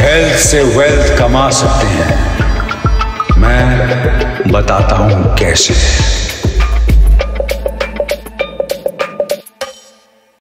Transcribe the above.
Health से wealth कमा सकते हैं। मैं बताता हूँ कैसे।